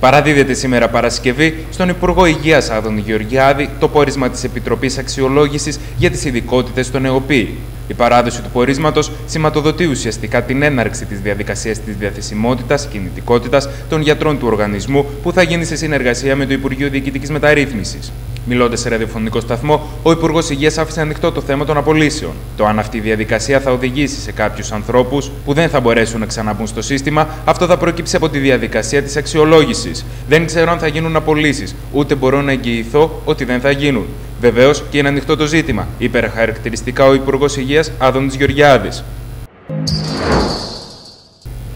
Παραδίδεται σήμερα Παρασκευή στον Υπουργό Υγείας Άδων Γεωργιάδη το πόρισμα της Επιτροπής Αξιολόγησης για τις ειδικότητες των ΕΟΠΗ. Η παράδοση του πορίσματος σηματοδοτεί ουσιαστικά την έναρξη της διαδικασίας της διαθεσιμότητας κινητικότητας των γιατρών του οργανισμού που θα γίνει σε συνεργασία με το Υπουργείο Διοικητικής Μεταρρύθμισης. Μιλώντας σε ραδιοφωνικό σταθμό, ο Υπουργός Υγείας άφησε ανοιχτό το θέμα των απολύσεων. Το αν αυτή η διαδικασία θα οδηγήσει σε κάποιους ανθρώπους που δεν θα μπορέσουν να ξαναμπούν στο σύστημα, αυτό θα προκύψει από τη διαδικασία της αξιολόγησης. Δεν ξέρω αν θα γίνουν απολύσεις, ούτε μπορώ να εγγυηθώ ότι δεν θα γίνουν. Βεβαίως και είναι ανοιχτό το ζήτημα, είπε χαρακτηριστικά ο Υπουργός Υγείας Άδωνης Γεωργιάδης.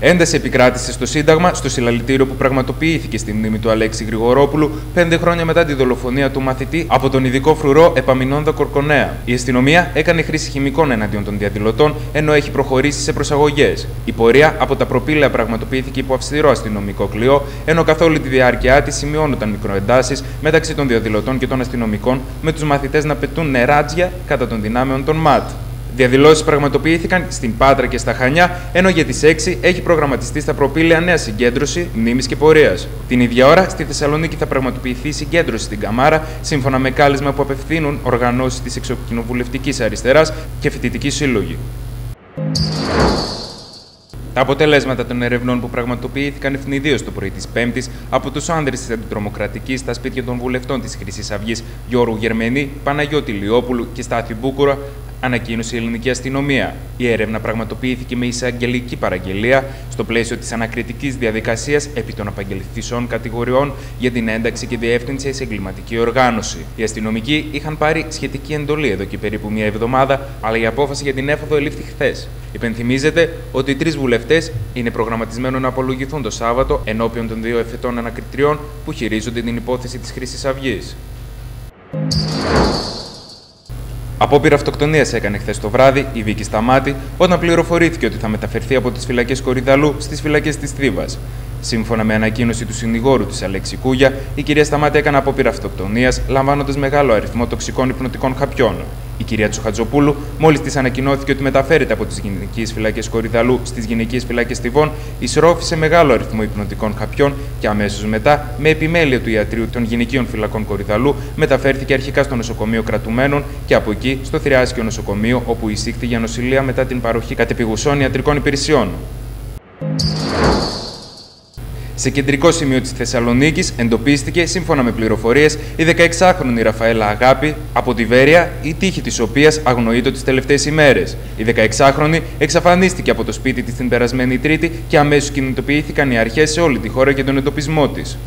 Ένταση επικράτησε στο Σύνταγμα στο συλλαλητήριο που πραγματοποιήθηκε στη μνήμη του Αλέξη Γρηγορόπουλου πέντε χρόνια μετά τη δολοφονία του μαθητή από τον ειδικό φρουρό Επαμινόντα Κορκονέα. Η αστυνομία έκανε χρήση χημικών εναντίον των διαδηλωτών, ενώ έχει προχωρήσει σε προσαγωγές. Η πορεία από τα προπήλαια πραγματοποιήθηκε υπό αυστηρό αστυνομικό κλειό, ενώ καθ' όλη τη διάρκεια της σημειώνονταν μικροεντάσεις μεταξύ των διαδηλωτών και των αστυνομικών, με τους μαθητές να πετούν νεράτζια κατά των δυνάμεων των ΜΑΤ. Διαδηλώσεις πραγματοποιήθηκαν στην Πάτρα και στα Χανιά, ενώ για τις 6 έχει προγραμματιστεί στα προπήλαια νέα συγκέντρωση μνήμης και πορείας. Την ίδια ώρα, στη Θεσσαλονίκη θα πραγματοποιηθεί συγκέντρωση στην Καμάρα, σύμφωνα με κάλεσμα που απευθύνουν οργανώσεις της Εξοκοινοβουλευτικής Αριστεράς και Φοιτητική Σύλλογη. Τα αποτελέσματα των ερευνών που πραγματοποιήθηκαν ευνηδίως το πρωί της Πέμπτης από τους άνδρες της Αντιτρομοκρατικής στα σπίτια των βουλευτών της Χρυσής Αυγής Γιώργου Γερμενή, Παναγιώτη Λιόπουλου και Στάθη Μπούκουρα ανακοίνωσε η ελληνική αστυνομία. Η έρευνα πραγματοποιήθηκε με εισαγγελική παραγγελία στο πλαίσιο της ανακριτικής διαδικασίας επί των απαγγελθήσεων κατηγοριών για την ένταξη και διεύθυνση σε εγκληματική οργάνωση. Οι αστυνομικοί είχαν πάρει σχετική εντολή εδώ και περίπου μία εβδομάδα, αλλά η απόφαση για την έφοδο ελήφθη χθες. Υπενθυμίζεται ότι οι τρεις βουλευτές είναι προγραμματισμένο να απολογηθούν το Σάββατο ενώπιον των δύο εφετών ανακριτριών που χειρίζονται την υπόθεση της Χρυσή Αυγής. Απόπειρα αυτοκτονίας έκανε χθες το βράδυ η Βίκη Σταμάτη όταν πληροφορήθηκε ότι θα μεταφερθεί από τις φυλακές Κορυδαλού στις φυλακές της Θήβα. Σύμφωνα με ανακοίνωση του συνηγόρου της Αλέξη Κούγια, η κυρία Σταμάτη έκανε απόπειρα αυτοκτονίας λαμβάνοντας μεγάλο αριθμό τοξικών υπνοτικών χαπιών. Η κυρία Τσοχατζοπούλου, μόλις της ανακοινώθηκε ότι μεταφέρεται από τις γυναικείες φυλακές Κορυδαλού στις γυναικείες φυλακές Τιβών, εισρώφησε μεγάλο αριθμό υπνοτικών χαπιών και αμέσως μετά, με επιμέλεια του ιατρίου των γυναικείων φυλακών Κορυδαλού, μεταφέρθηκε αρχικά στο νοσοκομείο κρατουμένων και από εκεί στο Θριάσκιο νοσοκομείο, όπου εισήχθη για νοσηλεία μετά την παροχή κατεπηγουσών ιατρικών υπηρεσιών. Σε κεντρικό σημείο της Θεσσαλονίκης εντοπίστηκε, σύμφωνα με πληροφορίες, η 16χρονη Ραφαέλα Αγάπη από τη Βέρεια, η τύχη της οποίας αγνοείται τις τελευταίες ημέρες. Η 16χρονη εξαφανίστηκε από το σπίτι της την περασμένη Τρίτη και αμέσως κινητοποιήθηκαν οι αρχές σε όλη τη χώρα για τον εντοπισμό της.